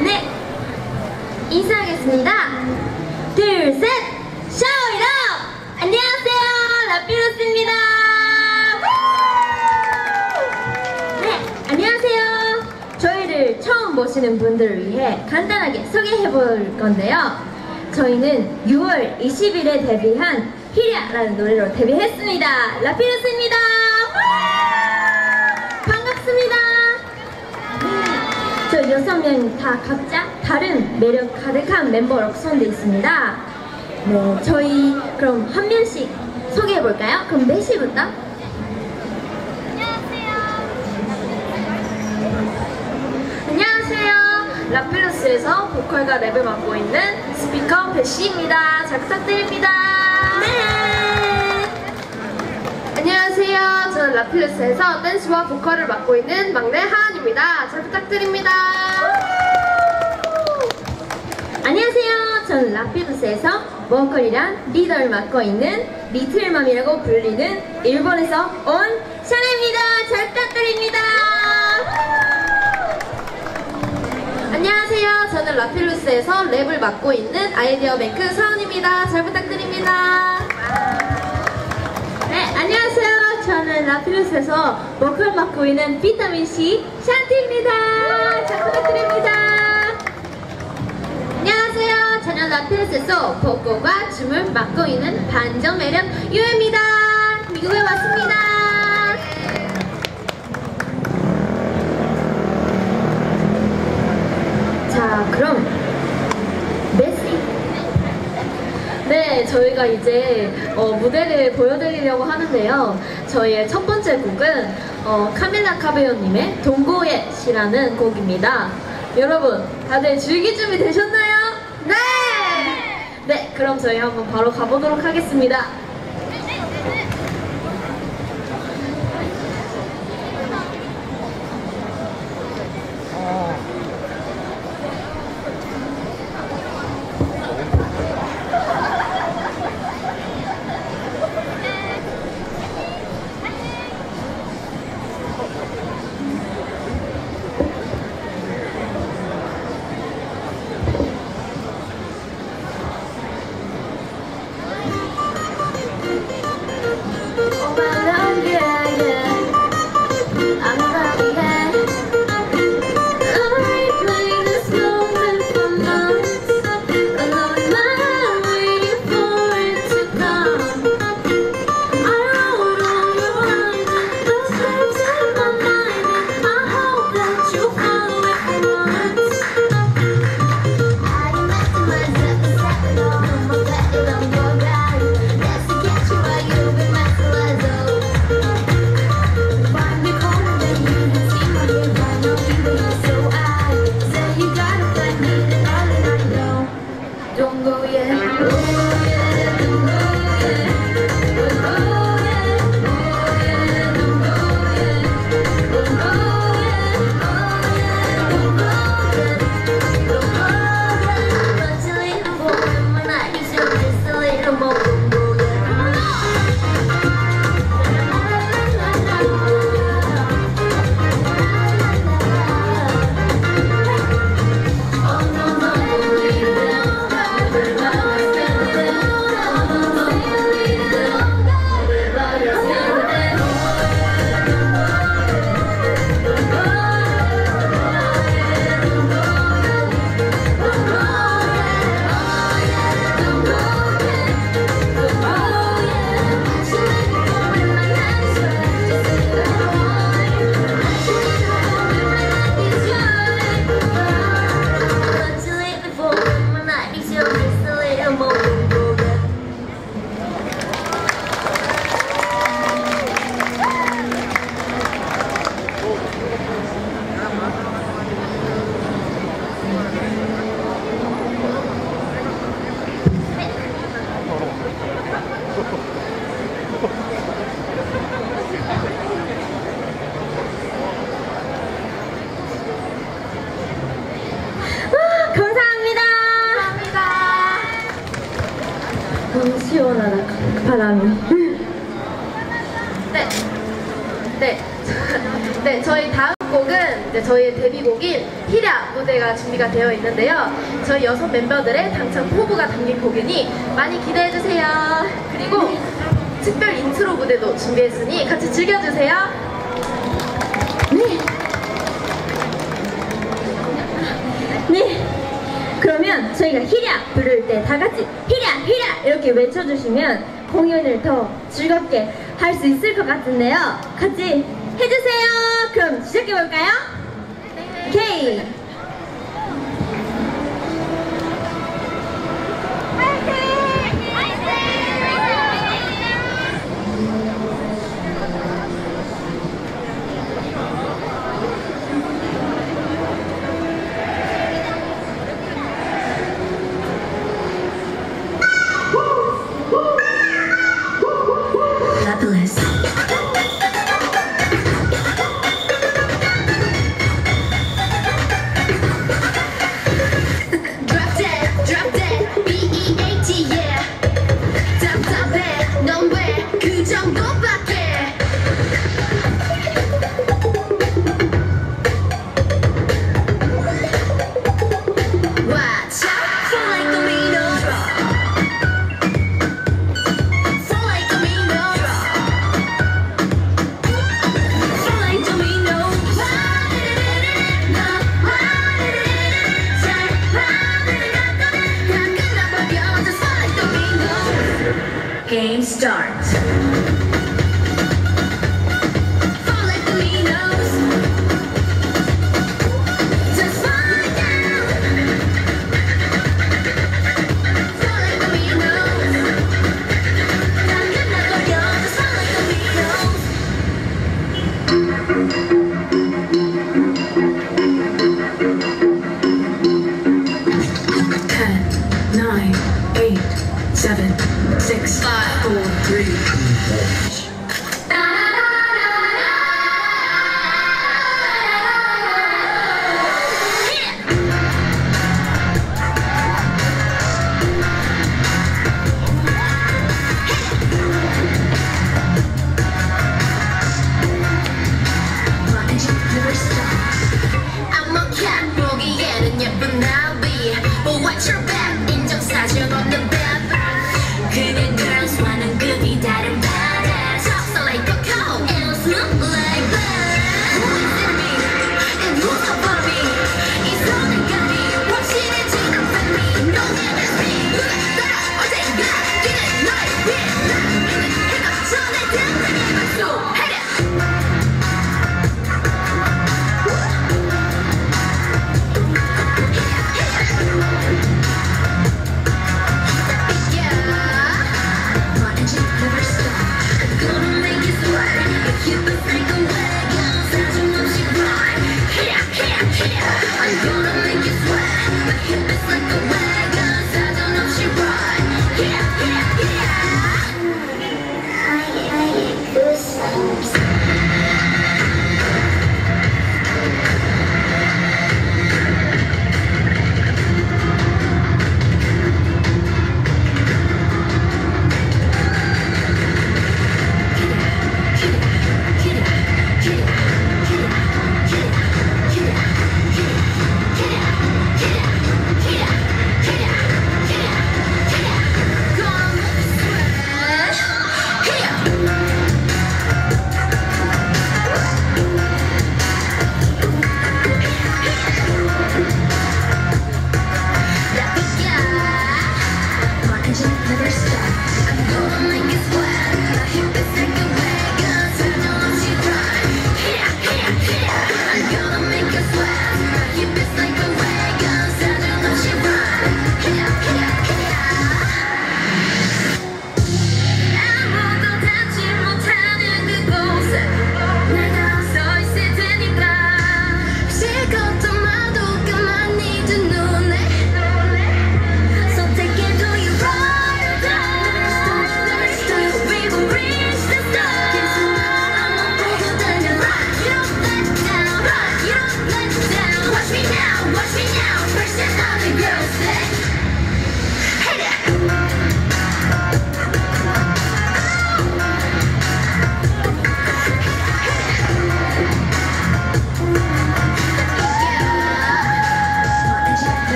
네, 인사하겠습니다. 둘, 셋, 샤워이로! 안녕하세요, 라피루스입니다. 네, 안녕하세요. 저희를 처음 보시는 분들을 위해 간단하게 소개해 볼 건데요. 저희는 6월 20일에 데뷔한 히리아라는 노래로 데뷔했습니다. 라피루스입니다. 여섯 명다 각자 다른 매력 가득한 멤버로 구성되어 있습니다. 네, 저희 그럼 한 명씩 소개해 볼까요? 그럼 메시부터. 안녕하세요. 라필루스에서 보컬과 랩을 맡고 있는 스피커 배시입니다. 잘 부탁드립니다. 네. 안녕하세요. 저는 라필루스에서 댄스와 보컬을 맡고 있는 막내 하은입니다. 잘 부탁드립니다. 안녕하세요. 저는 라필루스에서 보컬이랑 리더를 맡고 있는 little mom이라고 불리는 일본에서 온 샤나입니다. 잘 부탁드립니다. 안녕하세요. 저는 라필루스에서 랩을 맡고 있는 아이디어 뱅크 서은입니다. 잘 부탁드립니다. 네, 안녕하세요. 저는 라필루스에서 보컬 맡고 있는 비타민 C 샨티입니다. 잘 부탁드립니다. 안녕하세요. 저는 라피루스에서 보컬과 춤을 맡고 있는 반전 매력 유입니다. 미국에 왔습니다. 자, 그럼 메시 네, 저희가 이제 어, 무대를 보여드리려고 하는데요. 저희의 첫 번째 곡은 어, 카밀라 카베요님의 동고예시라는 곡입니다. 여러분, 다들 즐길 준비 되셨나요? 네! 네, 그럼 저희 한번 바로 가보도록 하겠습니다. hallelujah. 네. 저희의 데뷔곡인 히랴 무대가 준비가 되어 있는데요. 저희 여섯 멤버들의 당찬 포부가 담긴 곡이니 많이 기대해 주세요. 그리고 특별 인트로 무대도 준비했으니 같이 즐겨주세요. 네. 네. 그러면 저희가 히랴 부를 때 다 같이 히랴 히랴 이렇게 외쳐주시면 공연을 더 즐겁게 할 수 있을 것 같은데요. 같이 해주세요. 그럼 시작해볼까요? 오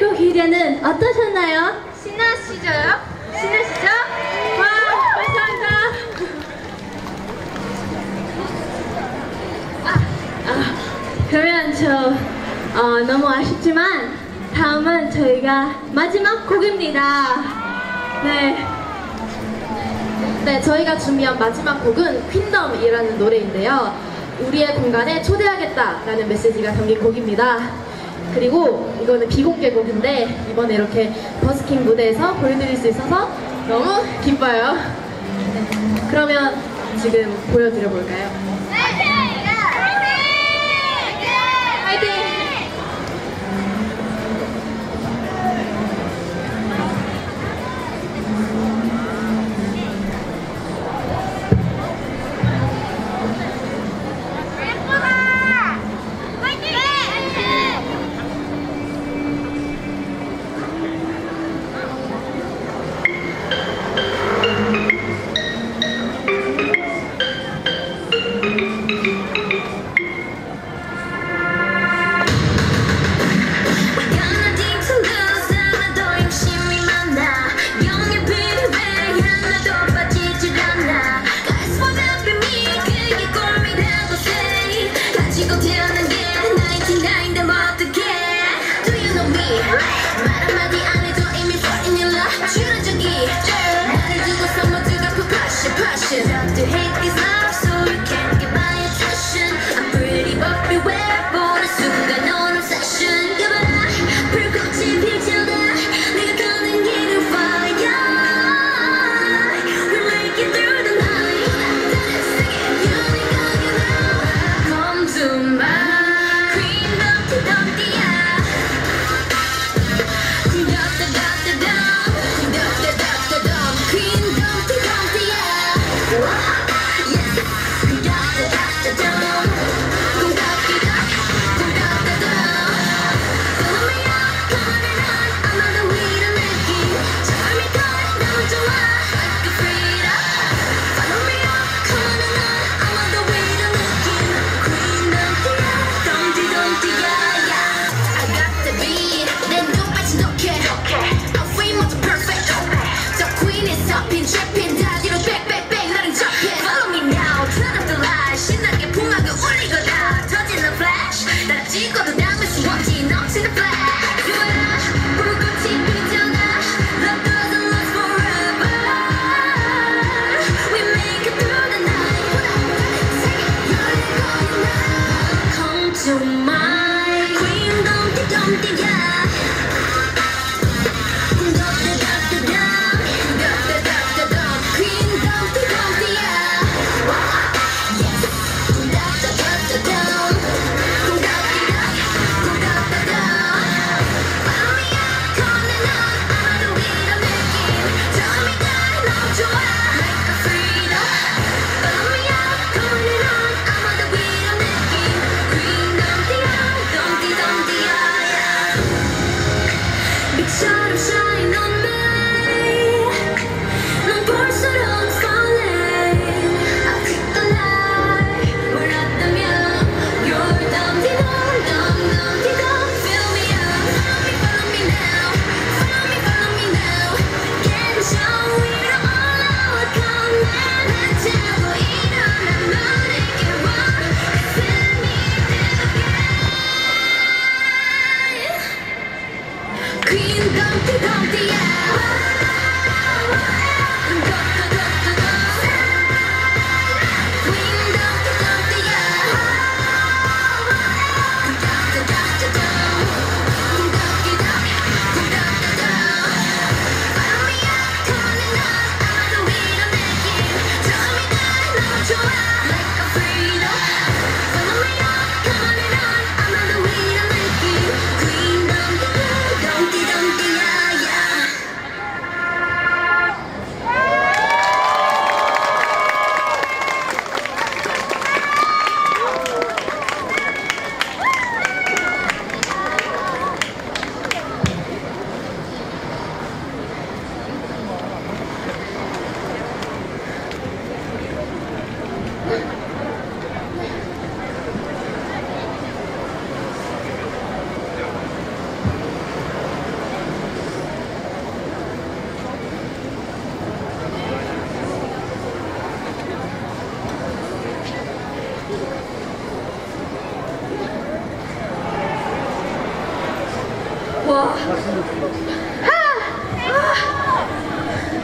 공개는 어떠셨나요? 신나시죠요? 신나시죠? 와, 감사합니다. 아, 그러면 저 어, 너무 아쉽지만 다음은 저희가 마지막 곡입니다. 네. 네, 저희가 준비한 마지막 곡은 퀸덤이라는 노래인데요. 우리의 공간에 초대하겠다라는 메시지가 담긴 곡입니다. 그리고 이거는 비공개 곡인데 이번에 이렇게 버스킹 무대에서 보여드릴 수 있어서 너무 기뻐요. 네, 그러면 지금 보여드려 볼까요?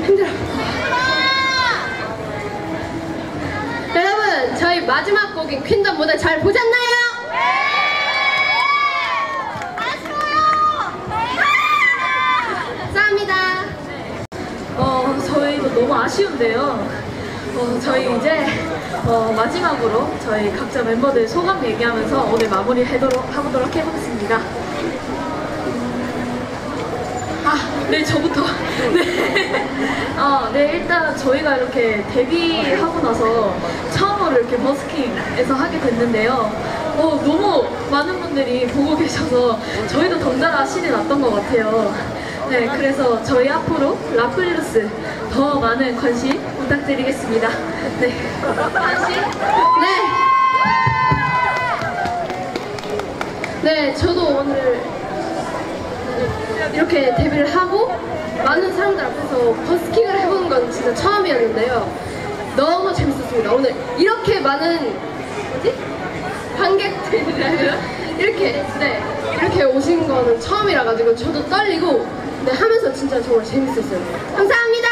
힘들어. 여러분, 저희 마지막 곡인 퀸덤 무대 잘 보셨나요? 네! 어, 너무 아쉬운데요. 어, 저희 이제 어, 마지막으로 저희 각자 멤버들 소감 얘기하면서 오늘 마무리 해도록, 해보도록 해보겠습니다. 네, 저부터. 네. 아, 네, 일단 저희가 이렇게 데뷔하고 나서 처음으로 이렇게 버스킹에서 하게 됐는데요. 어, 너무 많은 분들이 보고 계셔서 저희도 덩달아 신이 났던 것 같아요. 네, 그래서 저희 앞으로 라플리루스 더 많은 관심 부탁드리겠습니다. 네. 관심? 네. 네, 저도 오늘 이렇게 데뷔를 하고 많은 사람들 앞에서 버스킹을 해보는 건 진짜 처음이었는데요. 너무 재밌었습니다. 오늘 이렇게 많은 뭐지? 관객들이라면 이렇게 네 이렇게 오신 거는 처음이라 가지고 저도 떨리고 네 하면서 진짜 정말 재밌었어요. 감사합니다.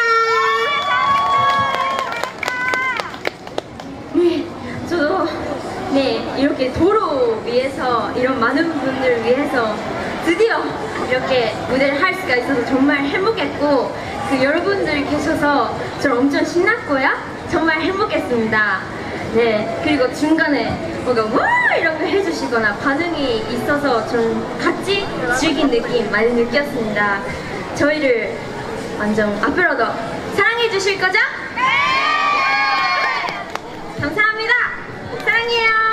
네, 저도 네 이렇게 도로 위에서 이런 많은 분들을 위해서 드디어 이렇게 무대를 할 수가 있어서 정말 행복했고 그 여러분들 계셔서 저 엄청 신났고요. 정말 행복했습니다. 네 그리고 중간에 뭔가 와거 해주시거나 반응이 있어서 좀 같이 즐긴 느낌 많이 느꼈습니다. 저희를 완전 앞으로도 사랑해 주실 거죠? 감사합니다. 사랑해요.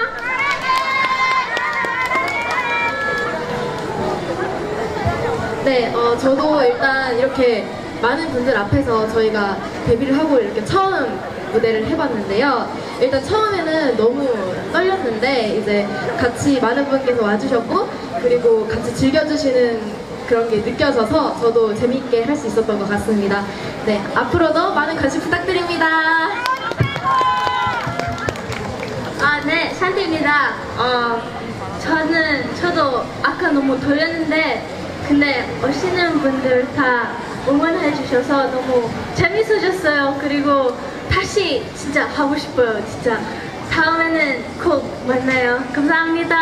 네, 어, 저도 일단 이렇게 많은 분들 앞에서 저희가 데뷔를 하고 이렇게 처음 무대를 해봤는데요. 일단 처음에는 너무 떨렸는데 이제 같이 많은 분께서 와주셨고 그리고 같이 즐겨주시는 그런 게 느껴져서 저도 재밌게 할 수 있었던 것 같습니다. 네, 앞으로도 많은 관심 부탁드립니다. 아, 네, 샨티입니다. 어, 저는, 저도 아까 너무 돌렸는데, 근데 오시는 분들 다 응원해 주셔서 너무 재밌어졌어요. 그리고 다시 진짜 하고 싶어요, 진짜. 다음에는 꼭 만나요. 감사합니다.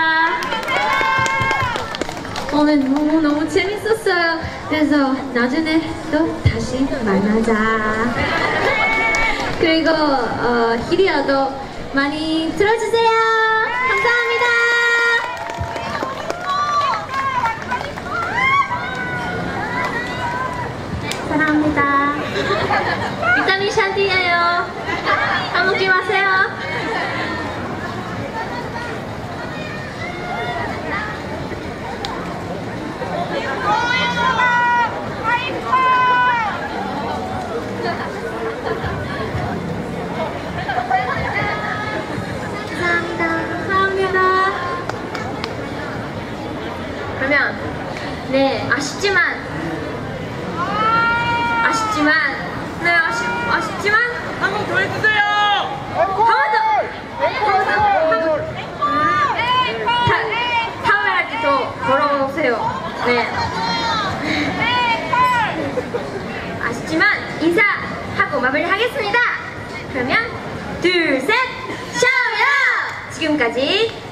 오늘 너무 너무 재밌었어요. 그래서 나중에 또 다시 만나자. 그리고 어, 히리아도 많이 들어주세요. 감사합니다. 사랑합니다. 비타민 샨티예요. 까먹지 마세요. 감사합니다. 감사합니다. 그러면 네 아쉽지만 아쉽지만 네 아쉽 아쉽지만 한번 더 해주세요! 한번 더. 다음에 할 때 또 돌아오세요. 네. 아쉽지만 인사하고 마무리하겠습니다. 그러면 둘, 셋, 샤오야! 지금까지